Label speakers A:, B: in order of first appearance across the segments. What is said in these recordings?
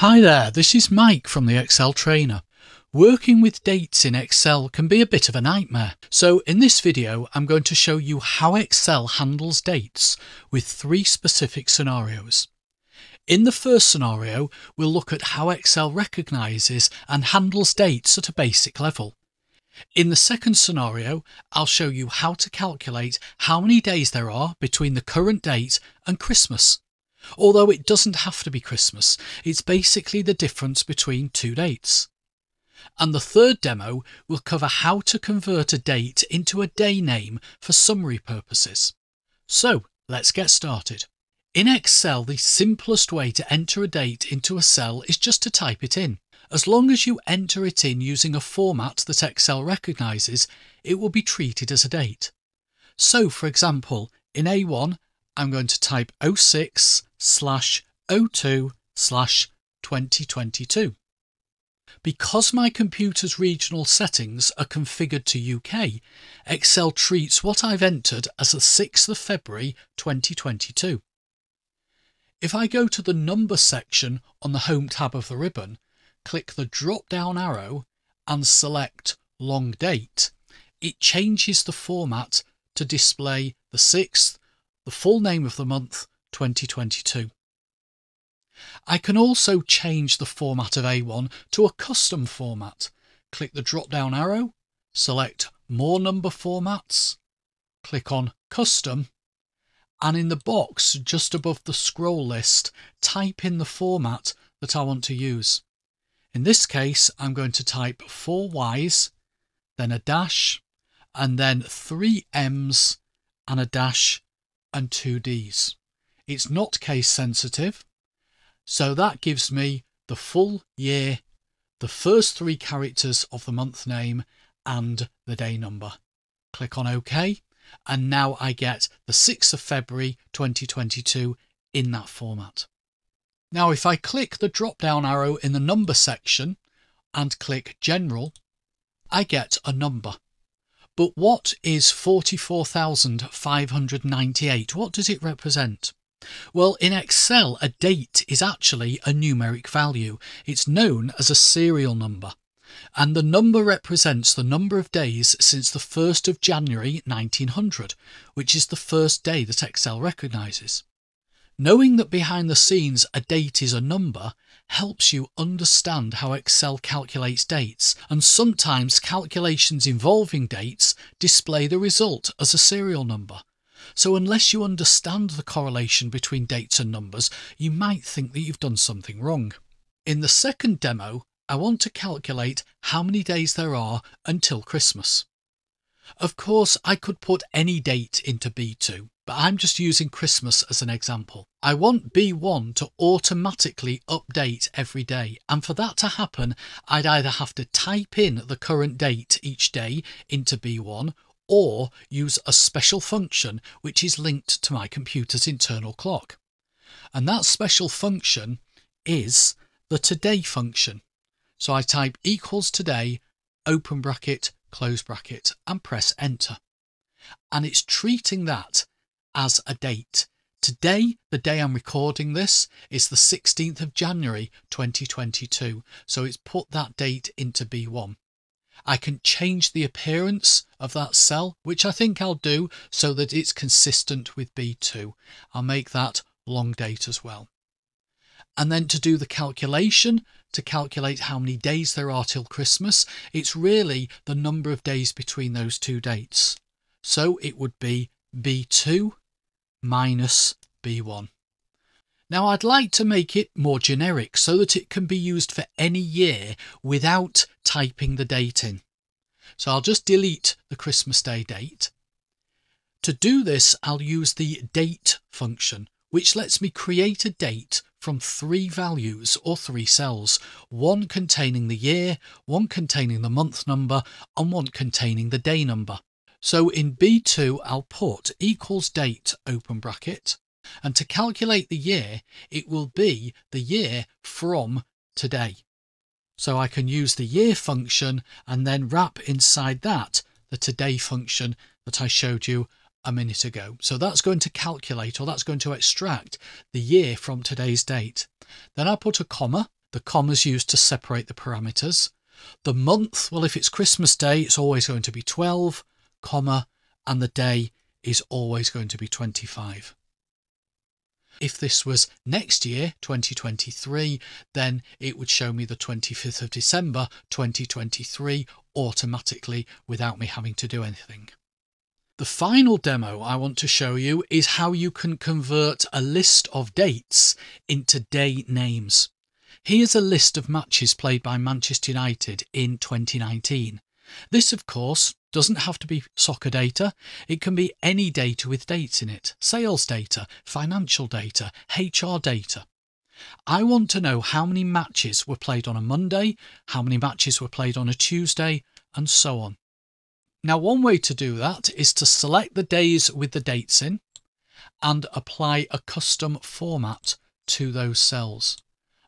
A: Hi there, this is Mike from the Excel Trainer. Working with dates in Excel can be a bit of a nightmare. So in this video, I'm going to show you how Excel handles dates with three specific scenarios. In the first scenario, we'll look at how Excel recognises and handles dates at a basic level. In the second scenario, I'll show you how to calculate how many days there are between the current date and Christmas. Although it doesn't have to be Christmas, it's basically the difference between two dates. And the third demo will cover how to convert a date into a day name for summary purposes. So let's get started. In Excel, the simplest way to enter a date into a cell is just to type it in. As long as you enter it in using a format that Excel recognises, it will be treated as a date. So, for example, in A1, I'm going to type 06 slash 02 slash 2022. Because my computer's regional settings are configured to UK, Excel treats what I've entered as the 6th of February 2022. If I go to the number section on the Home tab of the ribbon, click the drop down arrow and select Long Date, it changes the format to display the 6th the full name of the month 2022. I can also change the format of A1 to a custom format. Click the drop down arrow, select More Number Formats, click on Custom, and in the box just above the scroll list, type in the format that I want to use. In this case, I'm going to type four Ys, then a dash, and then three M's and a dash and two Ds. It's not case sensitive, so that gives me the full year, the first three characters of the month name, and the day number. Click on OK, and now I get the 6th of February 2022 in that format. Now, if I click the drop down arrow in the number section and click General, I get a number. But what is 44,598? What does it represent? Well, in Excel, a date is actually a numeric value. It's known as a serial number. And the number represents the number of days since the 1st of January 1900, which is the first day that Excel recognises. Knowing that behind the scenes a date is a number helps you understand how Excel calculates dates, and sometimes calculations involving dates display the result as a serial number. So, unless you understand the correlation between dates and numbers, you might think that you've done something wrong. In the second demo, I want to calculate how many days there are until Christmas. Of course, I could put any date into B2, but I'm just using Christmas as an example. I want B1 to automatically update every day, and for that to happen, I'd either have to type in the current date each day into B1 or use a special function which is linked to my computer's internal clock. And that special function is the today function. So I type equals today, open bracket, close bracket, and press enter. And it's treating that as a date. Today, the day I'm recording this, is the 16th of January 2022, so it's put that date into B1. I can change the appearance of that cell, which I think I'll do so that it's consistent with B2. I'll make that long date as well. And then to do the calculation, to calculate how many days there are till Christmas, it's really the number of days between those two dates. So it would be B2 minus B1. Now I'd like to make it more generic so that it can be used for any year without typing the date in. So I'll just delete the Christmas Day date. To do this, I'll use the date function, which lets me create a date from three values or three cells, one containing the year, one containing the month number, and one containing the day number. So in B2, I'll put equals date open bracket. And to calculate the year, it will be the year from today. So I can use the year function and then wrap inside that the today function that I showed you a minute ago. So that's going to calculate or that's going to extract the year from today's date. Then I put a comma. The comma is used to separate the parameters. The month, well, if it's Christmas Day, it's always going to be 12, comma, and the day is always going to be 25. If this was next year, 2023, then it would show me the 25th of December 2023 automatically without me having to do anything. The final demo I want to show you is how you can convert a list of dates into day names. Here's a list of matches played by Manchester United in 2019. This, of course, doesn't have to be soccer data. It can be any data with dates in it sales data, financial data, HR data. I want to know how many matches were played on a Monday, how many matches were played on a Tuesday, and so on. Now, one way to do that is to select the days with the dates in and apply a custom format to those cells.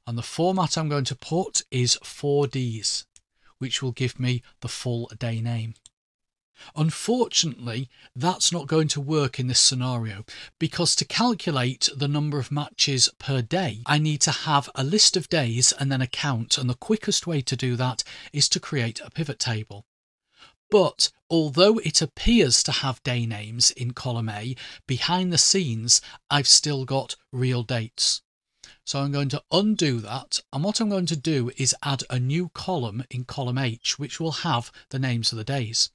A: And the format I'm going to put is 4Ds, which will give me the full day name. Unfortunately, that's not going to work in this scenario because to calculate the number of matches per day, I need to have a list of days and then a count. And the quickest way to do that is to create a pivot table. But although it appears to have day names in column A, behind the scenes, I've still got real dates. So I'm going to undo that. And what I'm going to do is add a new column in column H, which will have the names of the days.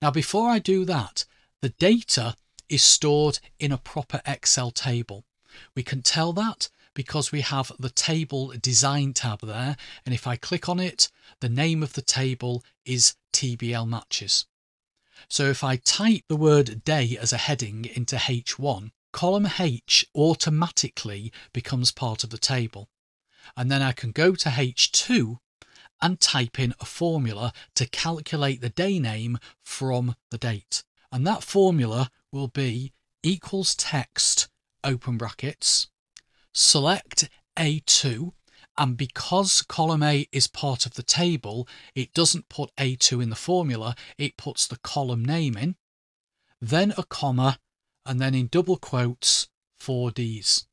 A: Now, before I do that, the data is stored in a proper Excel table. We can tell that because we have the table design tab there. And if I click on it, the name of the table is TBL matches. So if I type the word day as a heading into H1, column H automatically becomes part of the table. And then I can go to H2 and type in a formula to calculate the day name from the date. And that formula will be equals text, open brackets, select A2, and because column A is part of the table, it doesn't put A2 in the formula, it puts the column name in, then a comma, and then in double quotes, 4Ds.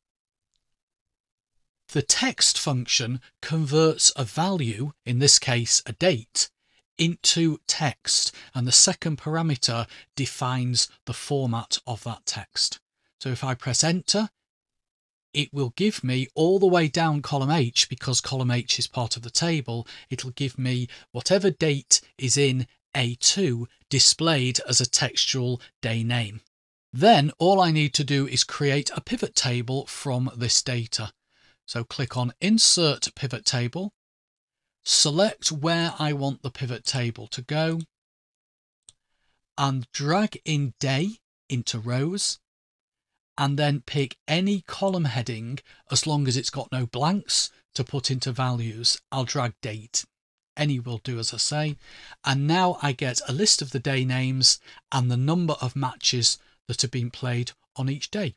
A: The text function converts a value, in this case a date, into text, and the second parameter defines the format of that text. So if I press enter, it will give me all the way down column H because column H is part of the table. It'll give me whatever date is in A2 displayed as a textual day name. Then all I need to do is create a pivot table from this data. So click on Insert Pivot Table, select where I want the pivot table to go, and drag in day into rows, and then pick any column heading as long as it's got no blanks to put into values. I'll drag date. Any will do as I say. And now I get a list of the day names and the number of matches that have been played on each day.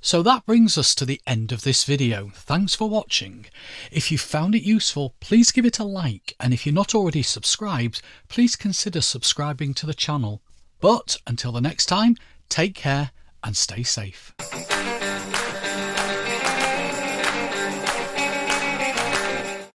A: So that brings us to the end of this video. Thanks for watching. If you found it useful, please give it a like and if you're not already subscribed, please consider subscribing to the channel. But until the next time, take care and stay safe.